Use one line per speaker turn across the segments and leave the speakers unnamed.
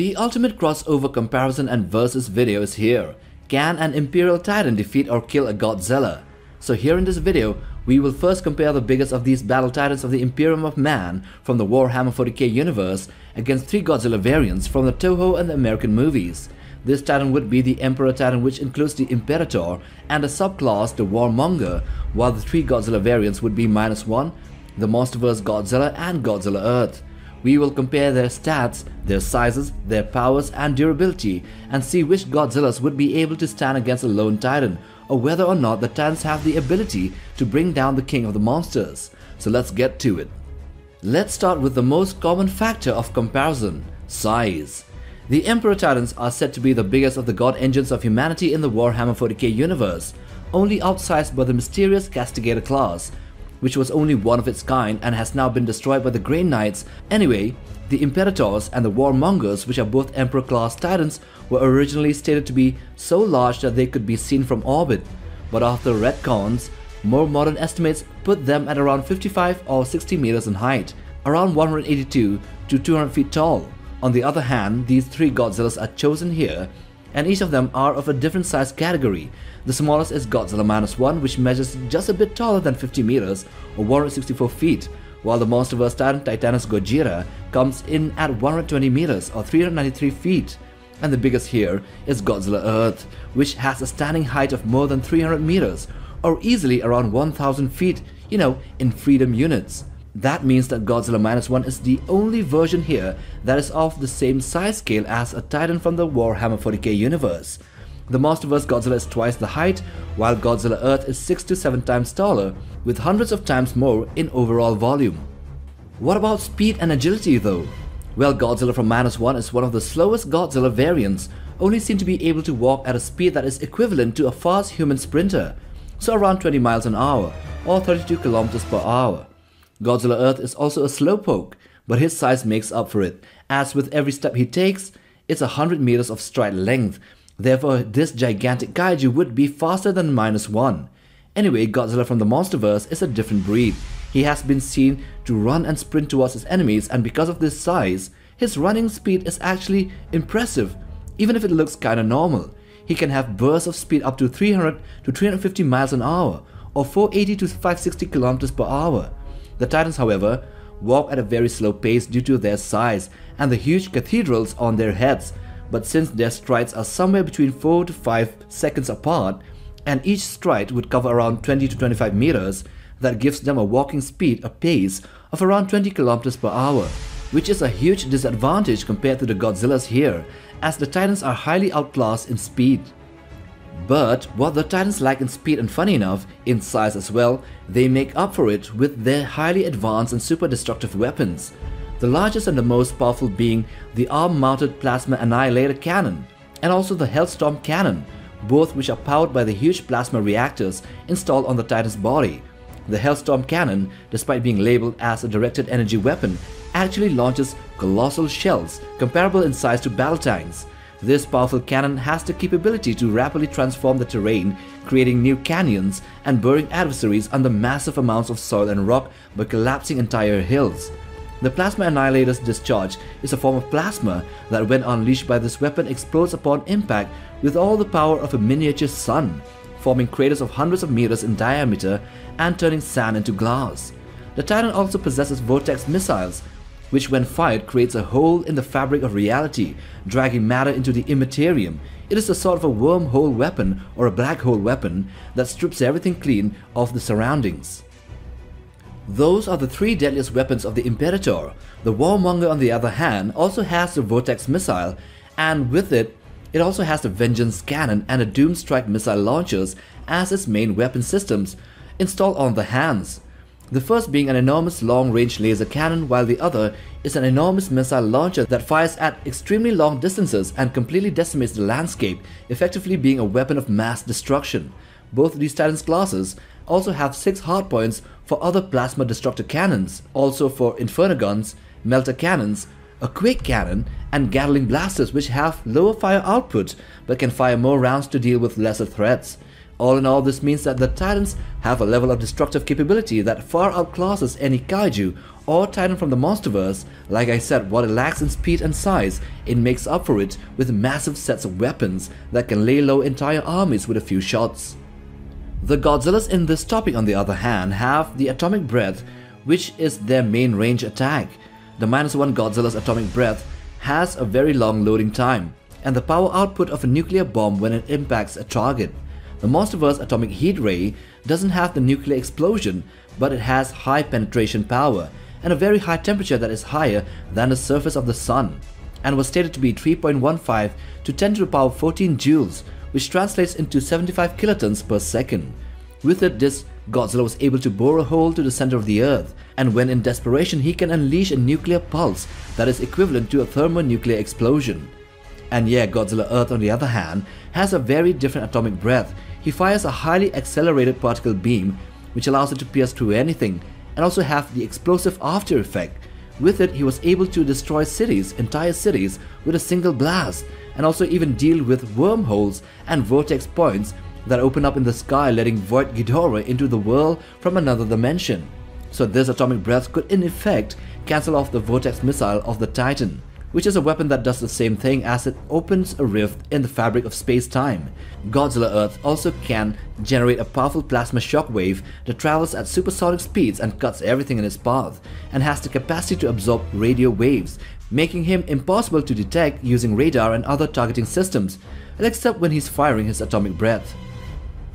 The ultimate crossover comparison and versus video is here. Can an Imperial Titan defeat or kill a Godzilla? So here in this video, we will first compare the biggest of these battle titans of the Imperium of Man from the Warhammer 40k universe against three Godzilla variants from the Toho and the American movies. This titan would be the Emperor Titan which includes the Imperator and a subclass the Warmonger, while the three Godzilla variants would be Minus One, the Monsterverse Godzilla and Godzilla Earth. We will compare their stats, their sizes, their powers and durability and see which Godzillas would be able to stand against a lone titan or whether or not the titans have the ability to bring down the king of the monsters. So let's get to it. Let's start with the most common factor of comparison, size. The Emperor Titans are said to be the biggest of the god engines of humanity in the Warhammer 40k universe, only outsized by the mysterious Castigator class, which was only one of its kind and has now been destroyed by the Grey Knights. Anyway, the Imperators and the Warmongers, which are both Emperor-class titans, were originally stated to be so large that they could be seen from orbit, but after retcons, more modern estimates put them at around 55 or 60 meters in height, around 182 to 200 feet tall. On the other hand, these three Godzillas are chosen here, and each of them are of a different size category, the smallest is Godzilla Minus One, which measures just a bit taller than 50 meters or 164 feet, while the Monsterverse Titan Titanus Gojira comes in at 120 meters or 393 feet. And the biggest here is Godzilla Earth, which has a standing height of more than 300 meters or easily around 1000 feet, you know, in freedom units. That means that Godzilla Minus One is the only version here that is of the same size scale as a Titan from the Warhammer 40k universe. The Monsterverse Godzilla is twice the height, while Godzilla Earth is 6 to 7 times taller, with hundreds of times more in overall volume. What about speed and agility though? Well, Godzilla from Minus One is one of the slowest Godzilla variants, only seen to be able to walk at a speed that is equivalent to a fast human sprinter, so around 20 miles an hour, or 32 kilometers per hour. Godzilla Earth is also a slowpoke, but his size makes up for it, as with every step he takes, it's 100 meters of stride length, Therefore, this gigantic kaiju would be faster than minus one. Anyway, Godzilla from the Monsterverse is a different breed. He has been seen to run and sprint towards his enemies and because of this size, his running speed is actually impressive, even if it looks kinda normal. He can have bursts of speed up to 300 to 350 miles an hour, or 480 to 560 kilometers per hour. The Titans, however, walk at a very slow pace due to their size and the huge cathedrals on their heads, but since their strides are somewhere between 4 to 5 seconds apart, and each stride would cover around 20 to 25 meters, that gives them a walking speed, a pace, of around 20 kilometers per hour, which is a huge disadvantage compared to the Godzillas here, as the Titans are highly outclassed in speed. But what the Titans lack in speed and funny enough, in size as well, they make up for it with their highly advanced and super destructive weapons the largest and the most powerful being the arm-mounted Plasma Annihilator Cannon, and also the Hellstorm Cannon, both which are powered by the huge plasma reactors installed on the Titan's body. The Hellstorm Cannon, despite being labeled as a directed energy weapon, actually launches colossal shells comparable in size to battle tanks. This powerful cannon has the capability to rapidly transform the terrain, creating new canyons and burying adversaries under massive amounts of soil and rock by collapsing entire hills. The Plasma Annihilator's discharge is a form of plasma that when unleashed by this weapon explodes upon impact with all the power of a miniature sun, forming craters of hundreds of meters in diameter and turning sand into glass. The Titan also possesses vortex missiles, which when fired creates a hole in the fabric of reality, dragging matter into the immaterium. It is a sort of a wormhole weapon or a black hole weapon that strips everything clean of the surroundings. Those are the three deadliest weapons of the Imperator. The Warmonger on the other hand also has the Vortex missile and with it, it also has the Vengeance cannon and the Doomstrike missile launchers as its main weapon systems installed on the hands. The first being an enormous long-range laser cannon while the other is an enormous missile launcher that fires at extremely long distances and completely decimates the landscape, effectively being a weapon of mass destruction. Both these Titans classes also have 6 hardpoints for other plasma destructor cannons, also for infernoguns, melta cannons, a quake cannon, and gatling blasters which have lower fire output but can fire more rounds to deal with lesser threats. All in all, this means that the Titans have a level of destructive capability that far outclasses any kaiju or Titan from the Monsterverse, like I said, what it lacks in speed and size, it makes up for it with massive sets of weapons that can lay low entire armies with a few shots. The Godzillas in this topic on the other hand have the Atomic Breath, which is their main range attack. The minus one Godzilla's Atomic Breath has a very long loading time, and the power output of a nuclear bomb when it impacts a target. The Monsterverse Atomic Heat Ray doesn't have the nuclear explosion, but it has high penetration power and a very high temperature that is higher than the surface of the sun, and was stated to be 3.15 to 10 to the power 14 joules, which translates into 75 kilotons per second. With it, this Godzilla was able to bore a hole to the center of the earth, and when in desperation he can unleash a nuclear pulse that is equivalent to a thermonuclear explosion. And yeah, Godzilla Earth on the other hand has a very different atomic breath. He fires a highly accelerated particle beam which allows it to pierce through anything and also have the explosive after effect. With it, he was able to destroy cities, entire cities, with a single blast, and also even deal with wormholes and vortex points that open up in the sky letting Void Ghidorah into the world from another dimension. So this atomic breath could in effect cancel off the vortex missile of the Titan which is a weapon that does the same thing as it opens a rift in the fabric of space-time. Godzilla Earth also can generate a powerful plasma shockwave that travels at supersonic speeds and cuts everything in its path, and has the capacity to absorb radio waves, making him impossible to detect using radar and other targeting systems, except when he's firing his atomic breath.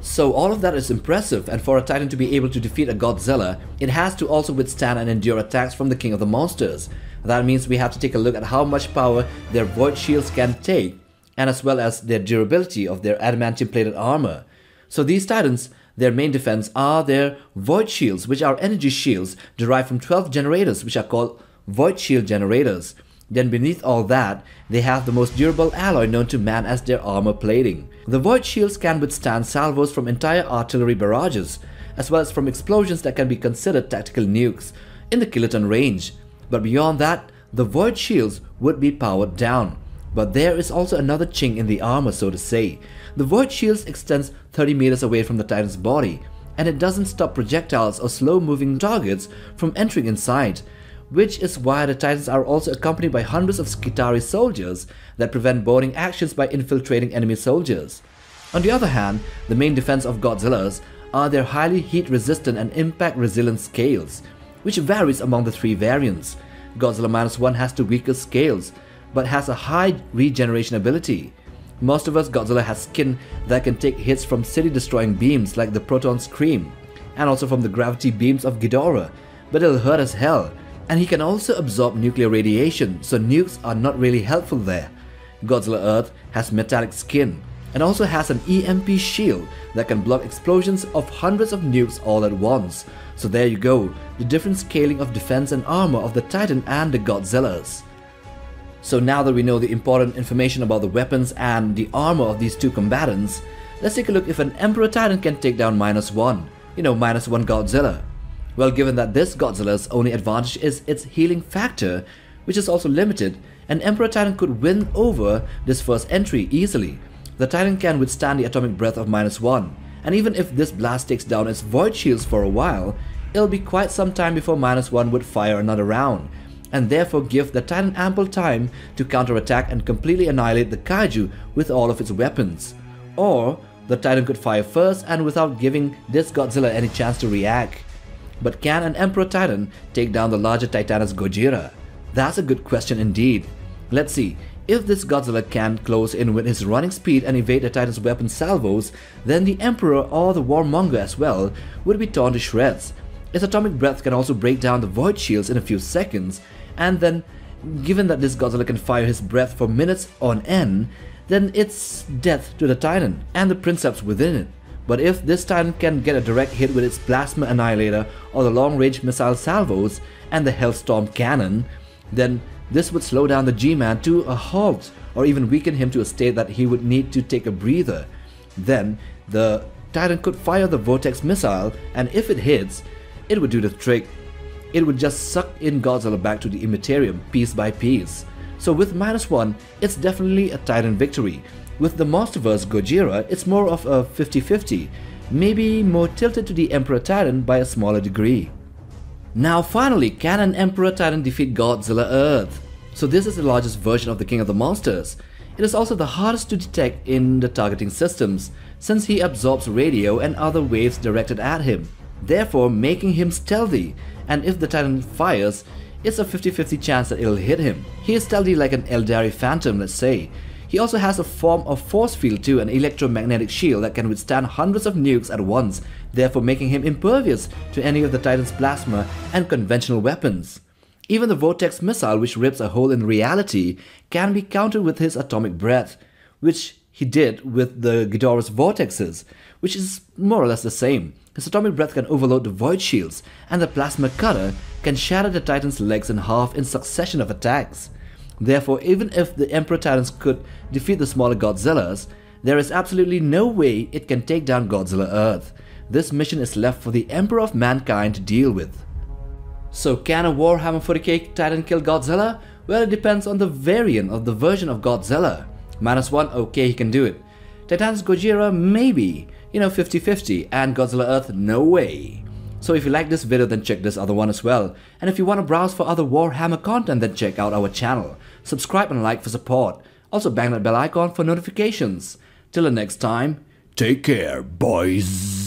So all of that is impressive and for a titan to be able to defeat a Godzilla, it has to also withstand and endure attacks from the king of the monsters. That means we have to take a look at how much power their void shields can take and as well as their durability of their adamantium plated armor. So these titans, their main defense are their void shields which are energy shields derived from 12 generators which are called void shield generators. Then beneath all that, they have the most durable alloy known to man as their armor plating. The Void Shields can withstand salvos from entire artillery barrages, as well as from explosions that can be considered tactical nukes in the kiloton range. But beyond that, the Void Shields would be powered down. But there is also another chink in the armor so to say. The Void Shields extends 30 meters away from the Titan's body, and it doesn't stop projectiles or slow moving targets from entering inside which is why the Titans are also accompanied by hundreds of Skitarii soldiers that prevent boarding actions by infiltrating enemy soldiers. On the other hand, the main defense of Godzillas are their highly heat-resistant and impact-resilient scales, which varies among the three variants. Godzilla Minus One has the weaker scales, but has a high regeneration ability. Monsterverse Godzilla has skin that can take hits from city-destroying beams like the Proton Scream, and also from the gravity beams of Ghidorah, but it'll hurt as hell, and he can also absorb nuclear radiation, so nukes are not really helpful there. Godzilla Earth has metallic skin and also has an EMP shield that can block explosions of hundreds of nukes all at once. So there you go, the different scaling of defense and armor of the Titan and the Godzillas. So now that we know the important information about the weapons and the armor of these two combatants, let's take a look if an Emperor Titan can take down minus one, you know, minus one Godzilla. Well, given that this Godzilla's only advantage is its healing factor, which is also limited, an Emperor Titan could win over this first entry easily. The Titan can withstand the atomic breath of minus one, and even if this blast takes down its void shields for a while, it'll be quite some time before minus one would fire another round, and therefore give the Titan ample time to counterattack and completely annihilate the kaiju with all of its weapons. Or, the Titan could fire first and without giving this Godzilla any chance to react. But can an Emperor Titan take down the larger Titanus Gojira? That's a good question indeed. Let's see, if this Godzilla can close in with his running speed and evade the Titan's weapon salvos, then the Emperor or the Warmonger as well would be torn to shreds. Its atomic breath can also break down the void shields in a few seconds, and then, given that this Godzilla can fire his breath for minutes on end, then it's death to the Titan and the Princeps within it. But if this Titan can get a direct hit with its Plasma Annihilator or the long-range missile salvos and the Hellstorm cannon, then this would slow down the G-Man to a halt or even weaken him to a state that he would need to take a breather. Then the Titan could fire the Vortex missile and if it hits, it would do the trick. It would just suck in Godzilla back to the Immaterium piece by piece. So with minus one, it's definitely a Titan victory, with the Monsterverse Gojira, it's more of a 50-50, maybe more tilted to the Emperor Titan by a smaller degree. Now finally, can an Emperor Titan defeat Godzilla Earth? So this is the largest version of the King of the Monsters. It is also the hardest to detect in the targeting systems, since he absorbs radio and other waves directed at him, therefore making him stealthy, and if the Titan fires, it's a 50-50 chance that it'll hit him. He is stealthy like an Aeldari Phantom, let's say. He also has a form of force field too, an electromagnetic shield that can withstand hundreds of nukes at once, therefore making him impervious to any of the Titan's plasma and conventional weapons. Even the Vortex missile, which rips a hole in reality, can be countered with his atomic breath, which he did with the Ghidorah's vortexes, which is more or less the same. His atomic breath can overload the void shields, and the plasma cutter can shatter the Titan's legs in half in succession of attacks. Therefore, even if the Emperor Titans could defeat the smaller Godzillas, there is absolutely no way it can take down Godzilla Earth. This mission is left for the Emperor of Mankind to deal with. So can a Warhammer 40k Titan kill Godzilla? Well, it depends on the variant of the version of Godzilla. Minus 1, okay, he can do it. Titanus Gojira, maybe. You know, 50-50. And Godzilla Earth, no way. So if you like this video, then check this other one as well. And if you want to browse for other Warhammer content, then check out our channel. Subscribe and like for support. Also bang that bell icon for notifications. Till the next time, take care, boys.